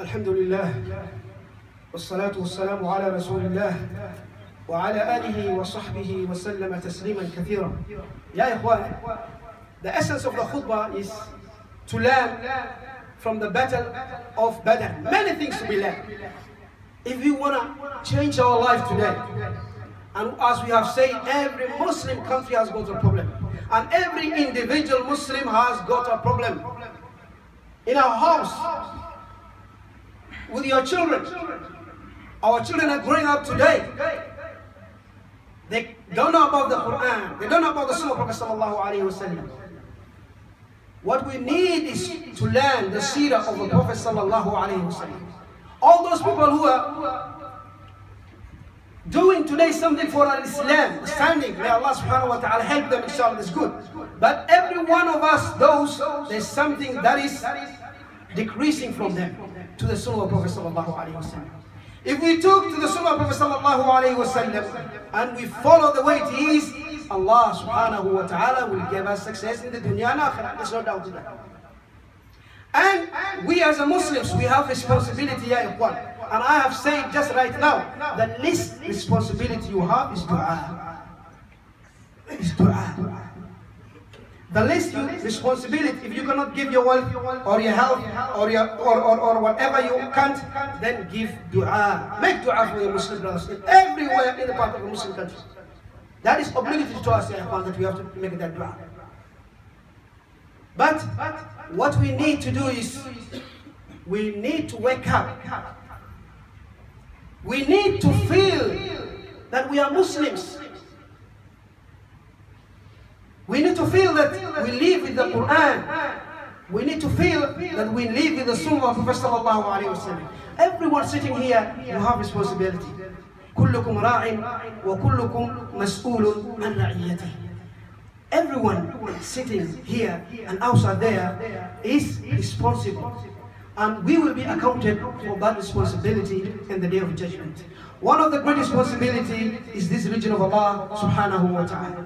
الحمد لله والصلاة والسلام على رسول الله وعلى آله وصحبه وسلم تسليما كثيرا يا إخوان The essence of the khutbah is to learn from the battle of Badr. Many things to be learned. If we want to change our life today, and as we have said, every Muslim country has got a problem. And every individual Muslim has got a problem. In our house, with your children. Our children are growing up today. They don't know about the Quran. They don't know about the Sunnah of Prophet Sallallahu Alaihi Wasallam. What we need is to learn the seerah of the Prophet Sallallahu Alaihi Wasallam. All those people who are doing today something for Islam, standing, may Allah subhanahu wa ta'ala help them, inshallah, is good. But every one of us, those, there's something that is decreasing from them to the Sunnah of Prophet sallallahu alaihi wasallam. If we took to the Sunnah of Prophet sallallahu alaihi wasallam and we follow the way it is, Allah subhanahu wa ta'ala will give us success in the dunya and akhirah. There's no doubt that. And we as a Muslims, we have responsibility, ya. And I have said just right now, the least responsibility you have is dua. Is dua. The least responsibility, if you cannot give your wealth or your health or, your, or, or, or whatever you can't, then give dua. Make dua for your Muslim brothers everywhere in the part of a Muslim country. That is obligatory to us, that we have to make that dua. But what we need to do is we need to wake up. We need to feel that we are Muslims. We need to feel that we live with the Quran. We need to feel that we live with the Sunnah of Prophet Sallallahu Alaihi Wasallam. Everyone sitting here, you have responsibility. كلكم راع وكلكم مسؤول عن رعيته. Everyone sitting here and outside there is responsible. And we will be accounted for that responsibility in the day of judgment. One of the great responsibility is this religion of Allah subhanahu wa ta'ala.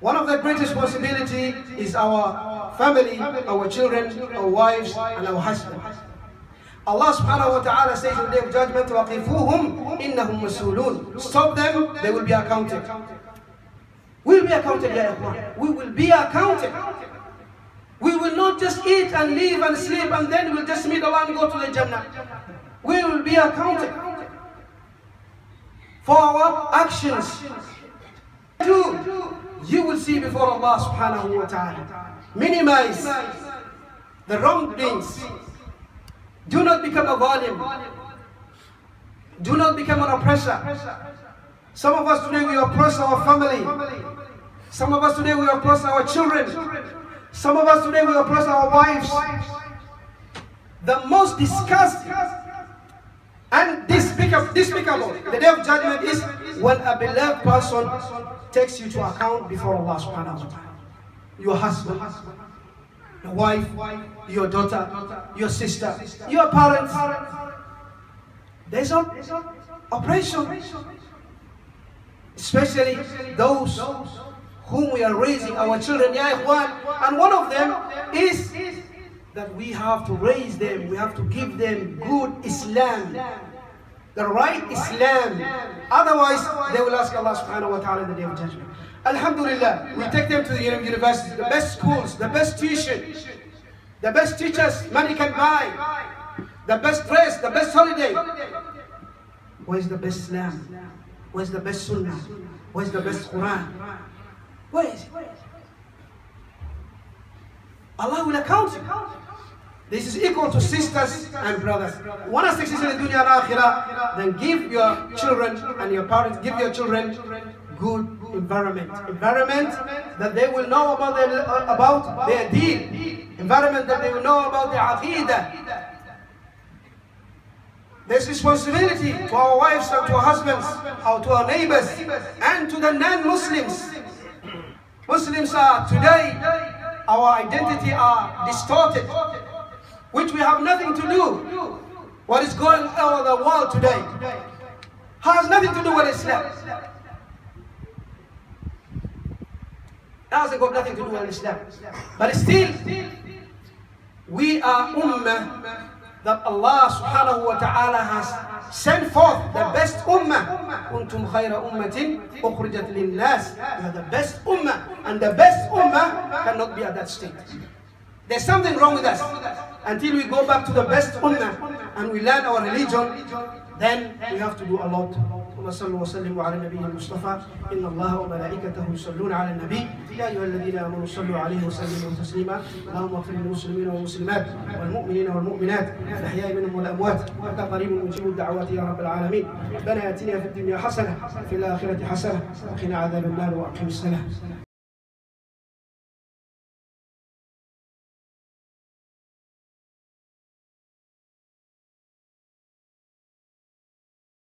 One of the great responsibility is our family, our children, our wives, and our husbands. Allah subhanahu wa ta'ala says in the day of judgment, وَقِفُوهُمْ إِنَّهُمْ مَسْئُولُونَ Stop them, they will be accounted. We will be accounted, ya ikhwan. We will be accounted. We will not just eat and live and sleep and then we'll just meet Allah and go to the Jannah. We will be accounted for our actions. Two, you will see before Allah subhanahu wa ta'ala. Minimize the wrong things. Do not become a volume. Do not become an oppressor. Some of us today we oppress our family. Some of us today we oppress our children. Some of us today we oppress our wives. The most disgusting and despicable, despicable the day of judgment is when a beloved person takes you to account before Allah subhanahu wa ta'ala. Your husband, your wife, your daughter, your sister, your parents. There's an oppression. Especially those whom we are raising, our children. And one of them is that we have to raise them, we have to give them good Islam, the right Islam. Otherwise, they will ask Allah subhanahu wa ta'ala in the day of judgment. Alhamdulillah, we take them to the university, the best schools, the best tuition, the best teachers money can buy, the best dress, the best holiday. Where's the best Islam? Where's the best Sunnah? Where's the best Quran? Where is it? Allah will account you. This is equal to sisters and brothers. Want to succeed in the dunya and akhirah? Then give your children and your parents, give your children good environment. Environment that they will know about their, about their deen. Environment that they will know about their aqidah. There's responsibility to our wives and to our husbands, or to our neighbors, and to the non-Muslims. Muslims are today, our identity are distorted, which we have nothing to do. What is going on in the world today has nothing to do with Islam. That hasn't got nothing to do with Islam. But still, we are ummah that Allah subhanahu wa ta'ala has sent forth the best ummah. Kuntum khayra ummatin ukhrijat lin-nas. You are the best ummah. And the best ummah cannot be at that state. There's something wrong with us. Until we go back to the best ummah and we learn our religion, then we have to do a lot. اللهم صل وسلم على النبي المصطفى ان الله وملائكته يصلون على النبي يا ايها الذين امنوا صلوا عليه وسلموا تسليما اللهم اغفر للمسلمين والمسلمات والمؤمنين والمؤمنات الاحياء منهم والاموات انت قريب مجيب الدعوات يا رب العالمين ربنا اتنا في الدنيا حسنه وفي الاخره حسنه وقنا عذاب النار واقم الصلاه